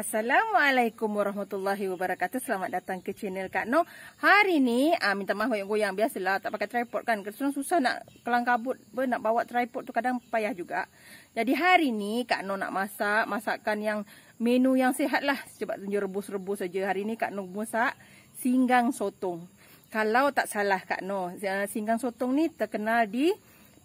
Assalamualaikum warahmatullahi wabarakatuh. Selamat datang ke channel Kak No. Hari ni ah minta maaf yang goyang biasalah tak pakai tripod kan. Kerana susah nak kelang kabut ber, nak bawa tripod tu kadang payah juga. Jadi hari ni Kak No nak masak masakan yang menu yang sihat lah. Cuba tunjuk rebus-rebus saja. Hari ni Kak No masak singgang sotong. Kalau tak salah Kak No, singgang sotong ni terkenal di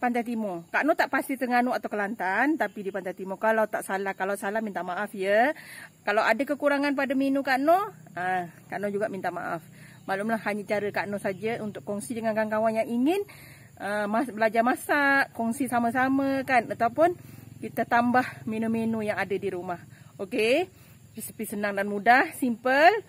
Pantai Timur. Kak Nur tak pasti Terengganu atau Kelantan, tapi di Pantai Timur. Kalau tak salah, kalau salah minta maaf ya. Kalau ada kekurangan pada menu Kak Nur, ah, Kak Nur juga minta maaf. Maklumlah hanya cara Kak Nur saja untuk kongsi dengan kawan-kawan yang ingin uh, mas belajar masak, kongsi sama-sama kan. Ataupun kita tambah menu-menu yang ada di rumah. Okey, resipi senang dan mudah, simple.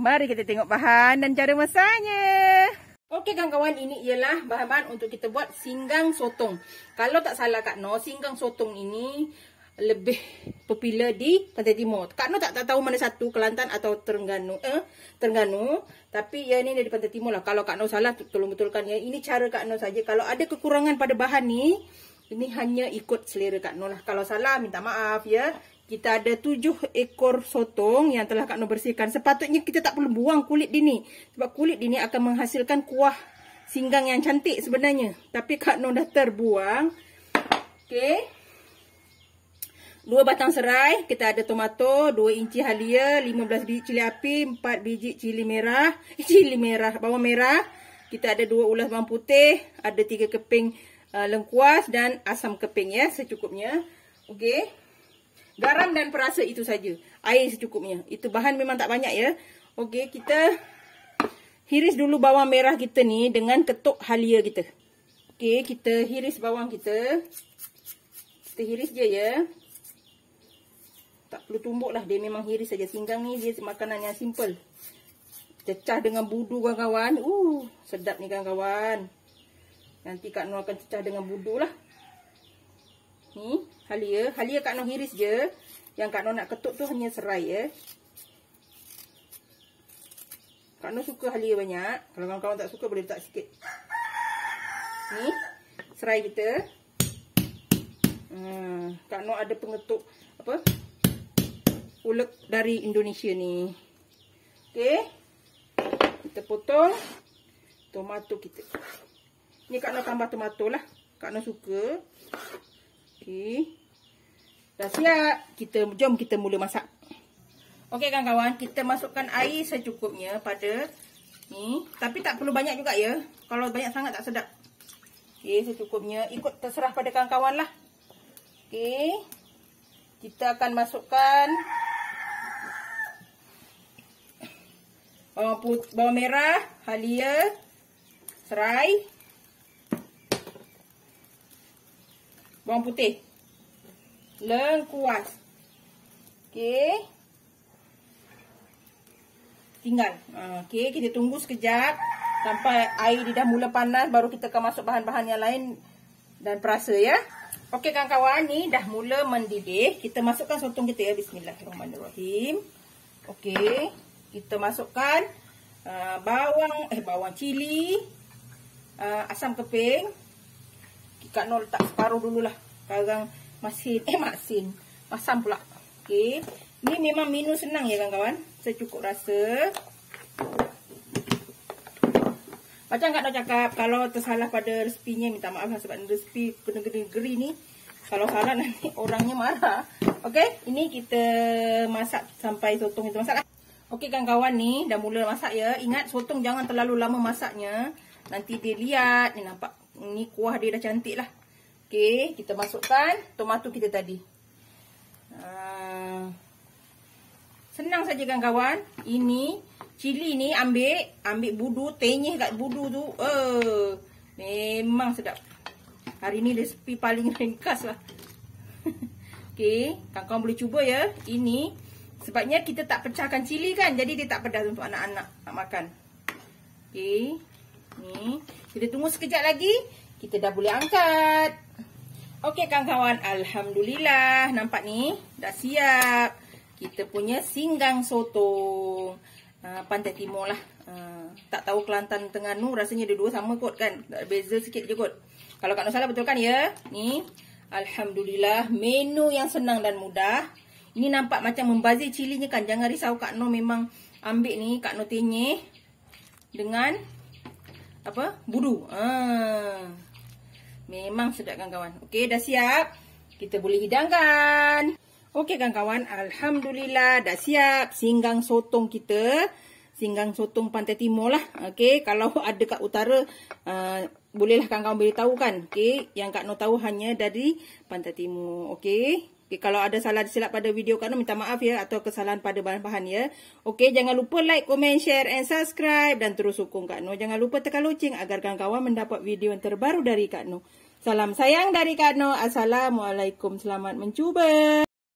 Mari kita tengok bahan dan cara masaknya. Okey kawan-kawan, ini ialah bahan-bahan untuk kita buat singgang sotong. Kalau tak salah Kak No, singgang sotong ini lebih popular di Pantai Timur. Kak No tak, tak tahu mana satu, Kelantan atau Terengganu. Eh, Terengganu. Tapi ya ini dari Pantai Timur lah. Kalau Kak No salah, tolong betulkan ya. Ini cara Kak No saja. Kalau ada kekurangan pada bahan ni, ini hanya ikut selera Kak No lah. Kalau salah, minta maaf ya. Kita ada tujuh ekor sotong yang telah Kak Nur bersihkan. Sepatutnya kita tak perlu buang kulit dini. Sebab kulit dini akan menghasilkan kuah singgang yang cantik sebenarnya. Tapi Kak Nur dah terbuang. Okey. Dua batang serai. Kita ada tomato. Dua inci halia. Lima belas biji cili api. Empat biji cili merah. Cili merah. Bawang merah. Kita ada dua ulas bawang putih. Ada tiga keping uh, lengkuas. Dan asam keping ya. Secukupnya. Okey. Garam dan perasa itu saja. Air secukupnya. Itu bahan memang tak banyak ya. Okey, kita hiris dulu bawang merah kita ni dengan ketuk halia kita. Okey, kita hiris bawang kita. Kita hiris je ya. Tak perlu tumbuk lah. Dia memang hiris saja. Singgang ni dia makanan yang simple. Cecah dengan budu kawan-kawan. Uh, sedap ni kawan-kawan. Nanti Kak Nur akan cecah dengan budu lah. Ni halia. Halia Kak Noh iris je. Yang Kak Noh nak ketuk tu hanya serai ya. Kak Noh suka halia banyak. Kalau kawan-kawan tak suka boleh letak sikit. Ni serai kita. Hmm, Kak Noh ada pengetuk apa? Ulek dari Indonesia ni. Okey. Kita potong tomato kita. Ni Kak Noh tambah tomato lah. Kak Noh suka. Okey. Dah siap. Kita jom kita mula masak. Okey kawan-kawan, kita masukkan air secukupnya pada ni. Tapi tak perlu banyak juga ya. Kalau banyak sangat tak sedap. Okey, secukupnya. Ikut terserah pada kawan-kawan lah. Okey. Kita akan masukkan bawang, put bawang merah, halia, serai. Bawang putih. Lengkuas. Okey. Tinggal. Ha, okey, kita tunggu sekejap. Sampai air dia dah mula panas. Baru kita akan masuk bahan-bahan yang lain. Dan perasa ya. Okey kawan-kawan. Ni dah mula mendidih. Kita masukkan sotong kita ya. Bismillahirrahmanirrahim. Okey. Kita masukkan uh, bawang. Eh, bawang cili. Uh, asam keping. Kak Nur letak separuh dululah. Sekarang masin. Eh, masin. Masam pula. Okey. Ni memang menu senang ya, kawan-kawan. Saya cukup rasa. Macam Kak Nur cakap, kalau tersalah pada resepinya, minta maaf lah sebab resepi negeri-negeri ni. Kalau salah nanti orangnya marah. Okey, ini kita masak sampai sotong itu masak lah. Okey kawan-kawan ni, dah mula masak ya. Ingat, sotong jangan terlalu lama masaknya. Nanti dia liat. Ni nampak, ni kuah dia dah cantik lah. Okey, kita masukkan tomato kita tadi. Uh, senang saja kan kawan. Ini cili ni ambil, ambil budu, tenyih kat budu tu. Uh, memang sedap. Hari ni resipi paling ringkas lah. Okey, kawan-kawan boleh cuba ya. Ini sebabnya kita tak pecahkan cili kan. Jadi dia tak pedas untuk anak-anak nak makan. Okey. Ni, kita tunggu sekejap lagi. Kita dah boleh angkat. Okey kawan-kawan, Alhamdulillah. Nampak ni, dah siap. Kita punya singgang soto. Uh, Pantai Timur lah. Uh, tak tahu Kelantan Terengganu rasanya dua-dua sama kot kan. Beza sikit je kot. Kalau Kak Nur salah betul kan ya? Ni, Alhamdulillah. Menu yang senang dan mudah. Ini nampak macam membazir cilinya kan. Jangan risau Kak Noh memang ambil ni Kak Noh tenyih dengan apa? Budu. Ha. Memang sedap kawan-kawan. Okey, dah siap. Kita boleh hidangkan. Okey kawan-kawan, alhamdulillah dah siap singgang sotong kita. Singgang sotong Pantai Timur lah. Okey, kalau ada kat utara uh, bolehlah kawan-kawan beritahu kan. Okey, yang Kak Noh tahu hanya dari Pantai Timur. Okey. Okay, kalau ada salah silap pada video Kak Noh, minta maaf ya. Atau kesalahan pada bahan-bahan ya. Okey, jangan lupa like, comment, share and subscribe. Dan terus sokong Kak Noh. Jangan lupa tekan loceng agar kawan-kawan mendapat video yang terbaru dari Kak Noh. Salam sayang dari Kak Noh. Assalamualaikum. Selamat mencuba.